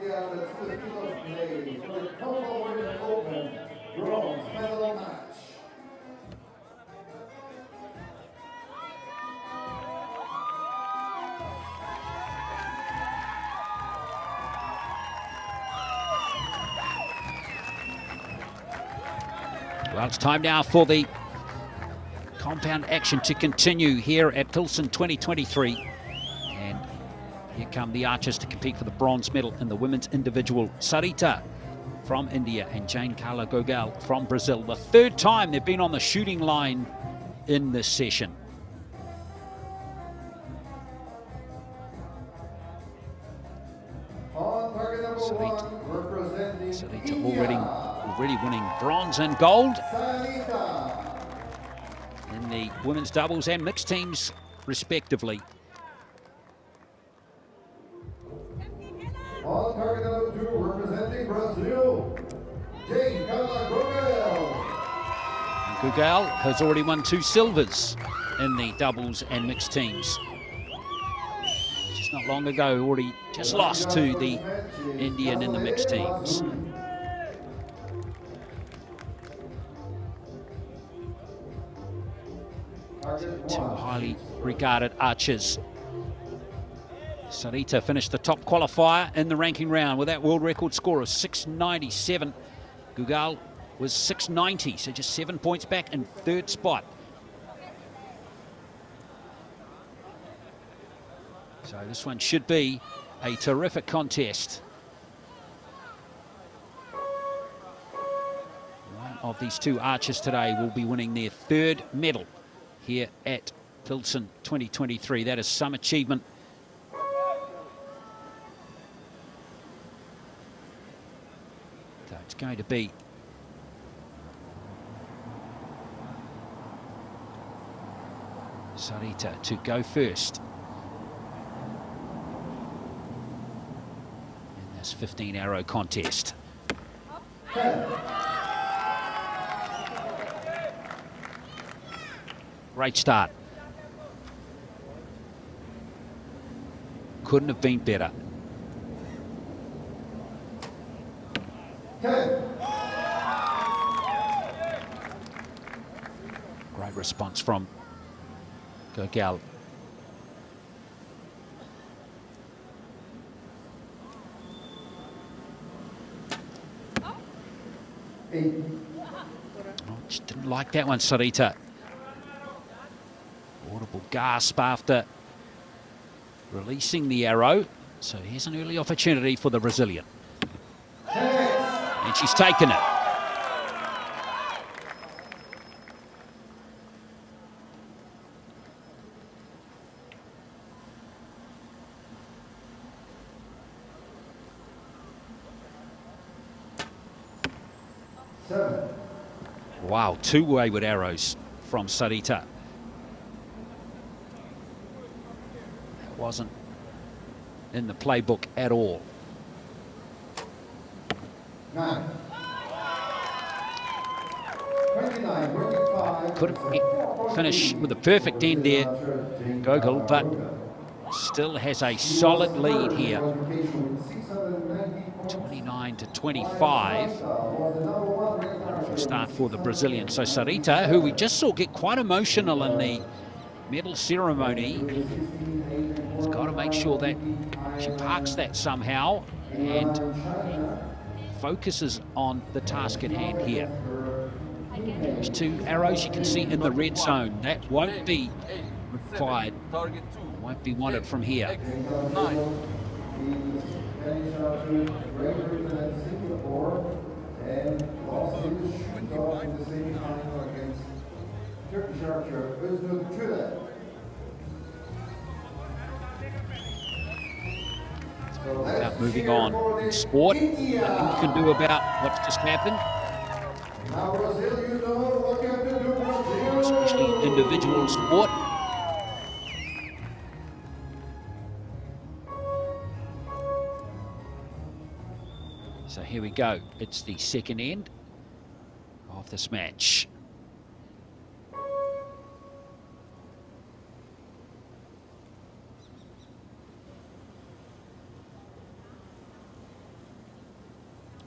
Open match. Well, it's time now for the compound action to continue here at Pilsen 2023. Here come the archers to compete for the bronze medal in the women's individual. Sarita from India and Jane Karla Gogel from Brazil. The third time they've been on the shooting line in this session. On target number Sarita. Sarita already, already winning bronze and gold Sarita. in the women's doubles and mixed teams, respectively. On target number two, representing Brazil, Jane Karla Gogel. Gugal has already won two silvers in the doubles and mixed teams. Just not long ago, already just lost to the Indian in the mixed teams. Two highly regarded archers. Sarita finished the top qualifier in the ranking round with that world record score of 697. Gogel was 690, so just seven points back in third spot. So this one should be a terrific contest. One of these two archers today will be winning their third medal here at Pilsen 2023. That is some achievement. Going to be Sarita to go first. In this 15 arrow contest. Great start. Couldn't have been better. Response from Gogel. Oh, just didn't like that one, Sarita. Audible gasp after releasing the arrow. So here's an early opportunity for the Brazilian. And she's taken it. Seven. Two wayward arrows from Sarita. That wasn't in the playbook at all. Nine. Couldn't be- finish with a perfect end there, Gogel, but still has a solid lead here. 29 to 25. Wonderful start for the Brazilian. So Sarita, who we just saw get quite emotional in the medal ceremony, has got to make sure that she parks that somehow and focuses on the task at hand here. There's two arrows you can see in the red zone. That won't be required, won't be wanted from here. Nine. Singapore and lost his shootout in the semi-final against Turkish archer Özgür. So moving on in sport, nothing you can do about what's just happened, Now Brazil, you know what you have to do, Brazil. especially individual sport. Here we go. It's the second end of this match.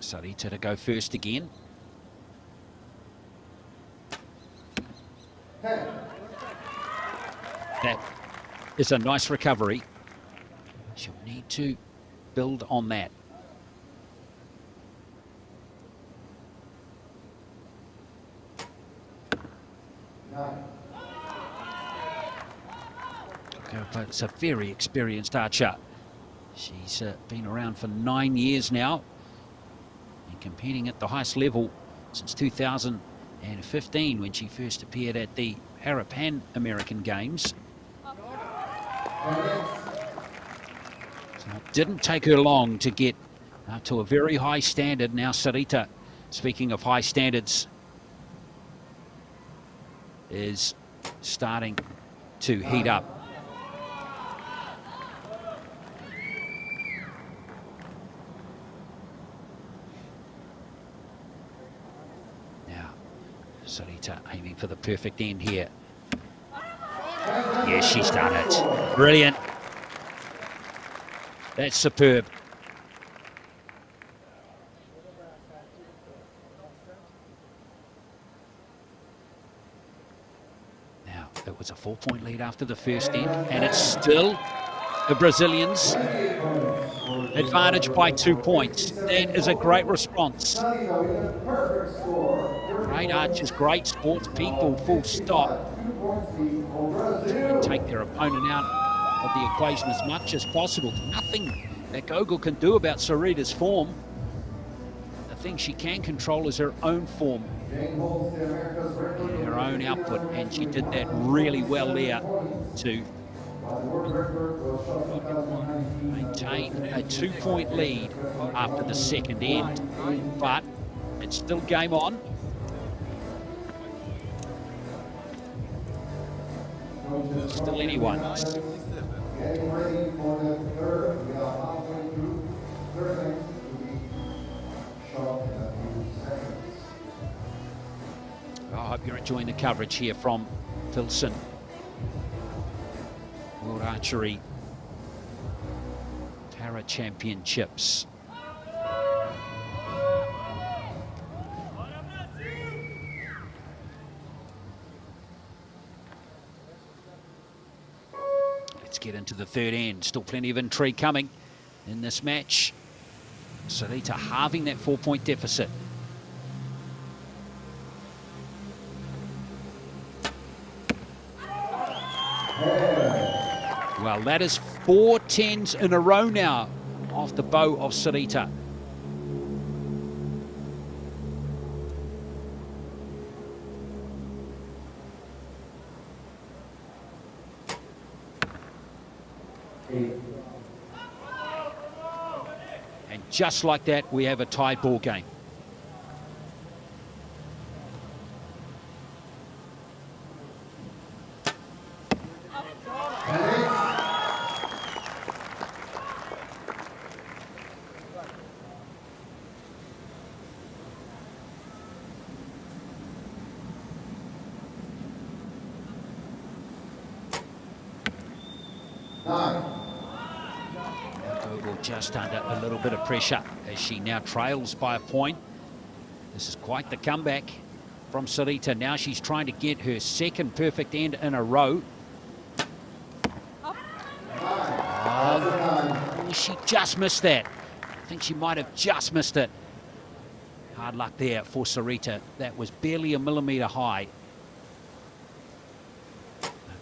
Sarita to go first again. That is a nice recovery. She'll need to build on that. It's a very experienced archer. She's uh, been around for nine years now and competing at the highest level since 2015 when she first appeared at the Parapan American Games. So it didn't take her long to get to a very high standard. Now Sarita, speaking of high standards, is starting to heat up. Sarita aiming for the perfect end here. Yes, she's done it. Brilliant. That's superb. Now, it was a four-point lead after the first end, and it's still the Brazilians advantage by two points. That is a great response. Great archers, great sports people, full stop. And take their opponent out of the equation as much as possible. Nothing that Gogel can do about Sarita's form. The thing she can control is her own form, her own output, and she did that really well there to a two-point lead after the second end. But it's still game on. Still anyone. I hope you're enjoying the coverage here from Pilsen. World Archery Para Championships. Let's get into the third end. Still plenty of intrigue coming in this match. Sarita halving that four-point deficit. Well, that is four tens in a row now off the bow of Sarita. And just like that, we have a tied ball game. Nine. Gogel just under a little bit of pressure as she now trails by a point. This is quite the comeback from Sarita. Now she's trying to get her second perfect end in a row. Oh, she just missed that. I think she might have just missed it. Hard luck there for Sarita. That was barely a millimetre high.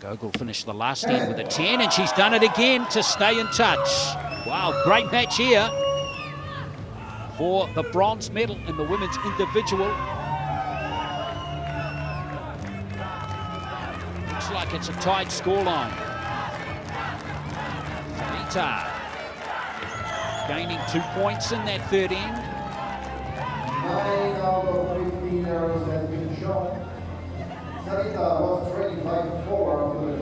Gogel finished the last end with a 10, and she's done it again to stay in touch. Wow, great match here for the bronze medal in the women's individual. Looks like it's a tied scoreline. Sarita gaining two points in that third end.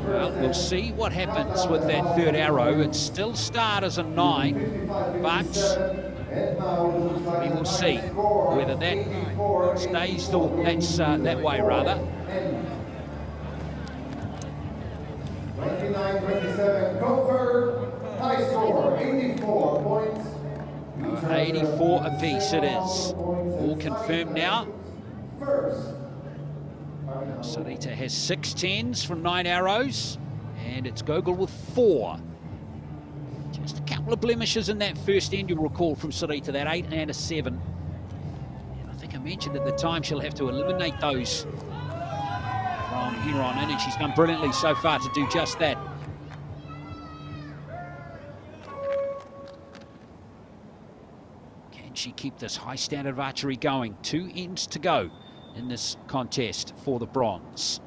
Well, we'll see what happens with that third arrow. It still start as a nine, but 57, and now it looks like we will see whether that stays the, that's uh, that way rather. 29-27, confirmed, high score, 84 points Uh, 84 apiece it is. All confirmed now. Sarita has six tens from nine arrows, and it's Gogel with four. Just a couple of blemishes in that first end, you'll recall from Sarita, that eight and a seven. And I think I mentioned at the time she'll have to eliminate those from here on in, and she's done brilliantly so far to do just that. Can she keep this high standard of archery going? Two ends to go in this contest for the bronze.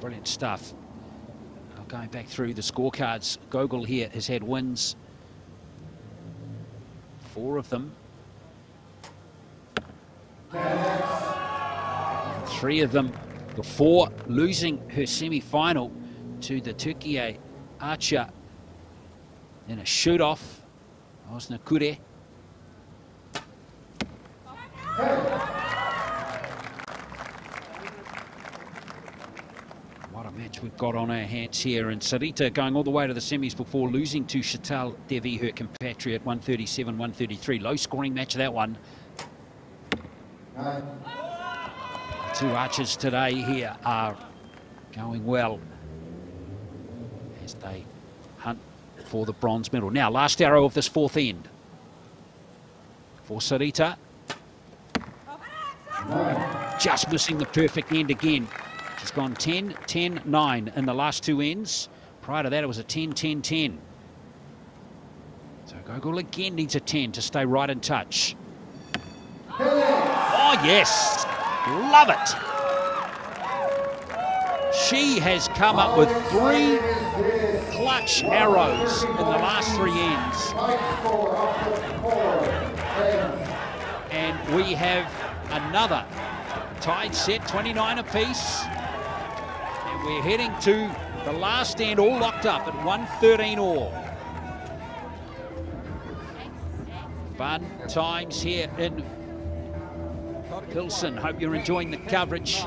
Brilliant stuff. Going back through the scorecards, Gogel here has had wins. Four of them. Three of them before losing her semi-final to the Turkey archer in a shoot-off. Öznur Cüre. What a match we've got on our hands here. And Sarita going all the way to the semis before losing to Sheetal Devi, her compatriot, 137-133. Low-scoring match, that one. Two archers today here are going well as they hunt for the bronze medal. Now, last arrow of this fourth end for Sarita. Just missing the perfect end again. She's gone 10, 10, 9 in the last two ends. Prior to that, it was a 10, 10, 10. So Gogel again needs a 10 to stay right in touch. Oh, yes. Love it. She has come up with three clutch arrows in the last three ends. And we have another tied set, 29 apiece. And we're heading to the last end all locked up at 113 all. Fun times here in Pilsen. Hope you're enjoying the coverage.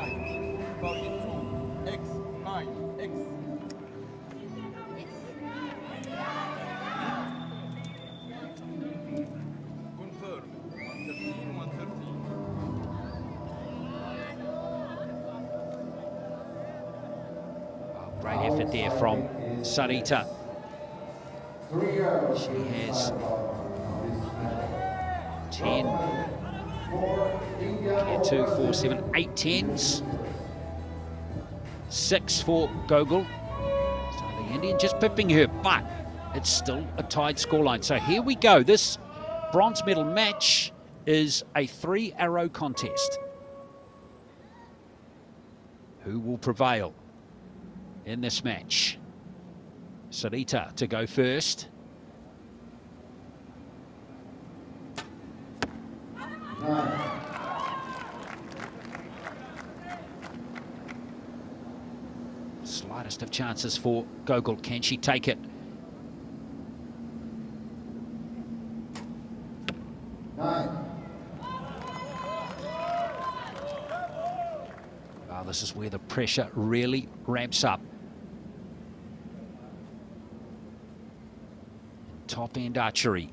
Great effort there from Sarita. She has 10, yeah, two, four, seven, eight tens. Six for Gogel. So the Indian just pipping her, but it's still a tied scoreline. So here we go. This bronze medal match is a three arrow contest. Who will prevail in this match? Sarita to go first. Slightest of chances for Gogel. Can she take it? Nine. Oh, this is where the pressure really ramps up. Top end archery.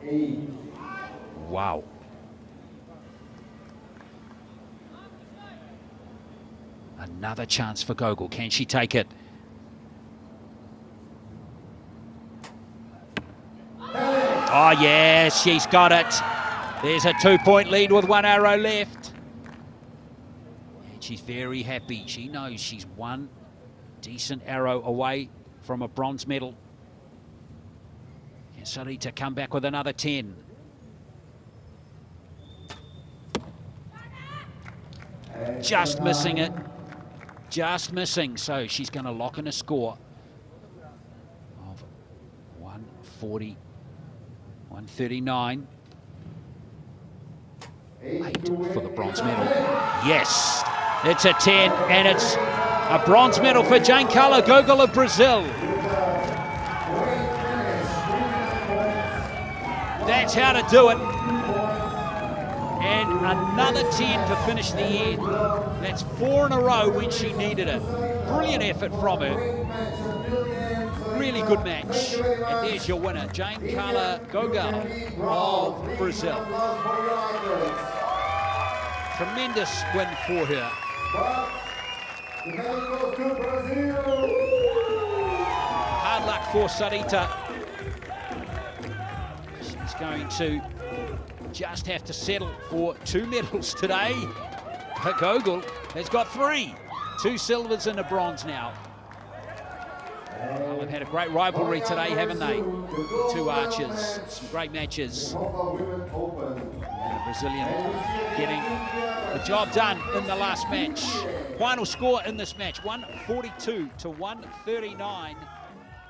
Eight. Wow. Another chance for Gogel. Can she take it? Oh, yes, she's got it. There's a two-point lead with one arrow left. And she's very happy. She knows she's one decent arrow away from a bronze medal. And Sarita come back with another 10. Just missing it. Just missing. So she's going to lock in a score of 140, 139. Eight for the bronze medal. Yes, it's a 10, and it's a bronze medal for Jane Karla Gogel of Brazil. That's how to do it. And another 10 to finish the end. That's four in a row when she needed it. Brilliant effort from her. Really good match. And there's your winner, Jane Karla Gogel of Brazil. Tremendous win for her. Hard luck for Sarita. She's going to just have to settle for two medals today. Gogel has got three. Two silvers and a bronze now. Well, they've had a great rivalry today, haven't they? Two archers, some great matches. Brazilian getting the job done in the last match. Final score in this match, 142 to 139.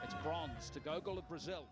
It's bronze to Gogel of Brazil.